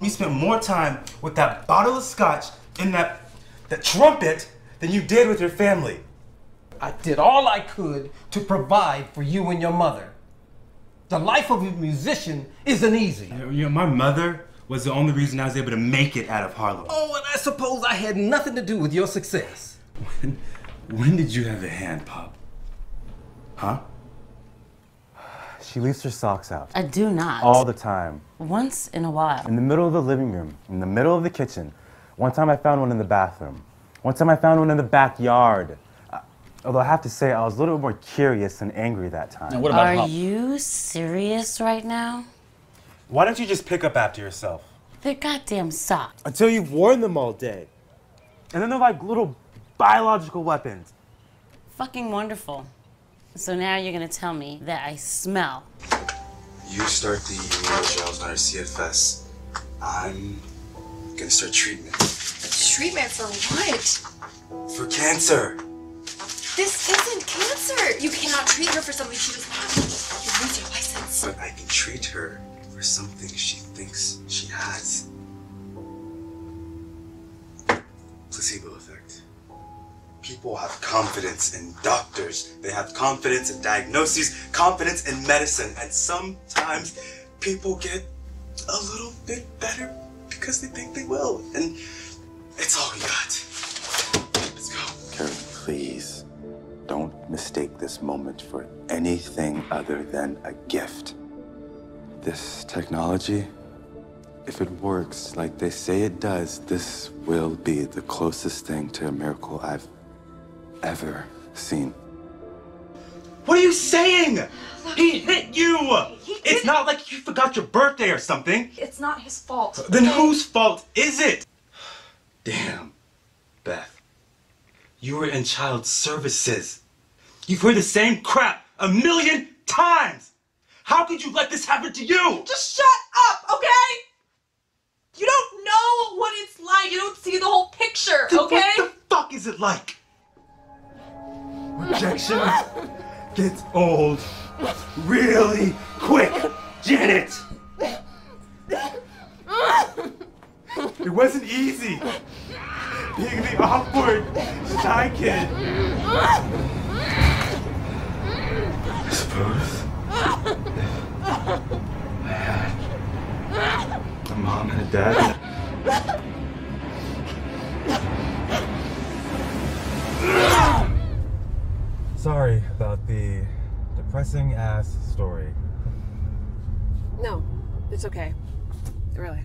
You spent more time with that bottle of scotch and that, that trumpet than you did with your family. I did all I could to provide for you and your mother. The life of a musician isn't easy. You know, my mother was the only reason I was able to make it out of Harlem. Oh, and I suppose I had nothing to do with your success. When, when did you have a hand, Pop? Huh? She leaves her socks out. I do not. All the time. Once in a while. In the middle of the living room, in the middle of the kitchen. One time I found one in the bathroom. One time I found one in the backyard. Uh, although I have to say, I was a little more curious than angry that time. Now, what about Are Hop? you serious right now? Why don't you just pick up after yourself? They're goddamn socks. Until you've worn them all day. And then they're like little biological weapons. Fucking wonderful. So now you're gonna tell me that I smell. You start the immunogels on our CFS. I'm gonna start treatment. Treatment for what? For cancer! This isn't cancer. You cannot treat her for something she doesn't have. You lose your license. But I can treat her for something she thinks People have confidence in doctors. They have confidence in diagnoses, confidence in medicine, and sometimes people get a little bit better because they think they will. And it's all we got. Let's go. Karen, please don't mistake this moment for anything other than a gift. This technology, if it works like they say it does, this will be the closest thing to a miracle I've ever seen. What are you saying? He hit you! It's not like you forgot your birthday or something. It's not his fault. Then whose fault is it? Damn, Beth. You were in child services. You've heard the same crap a million times. How could you let this happen to you? Just shut up, okay? You don't know what it's like. You don't see the whole picture, Then okay? What the fuck is it like? Rejection gets old really quick, Janet. It wasn't easy being the awkward shy kid. I suppose I had a mom and a dad. Sorry about the depressing ass story. No, it's okay. Really.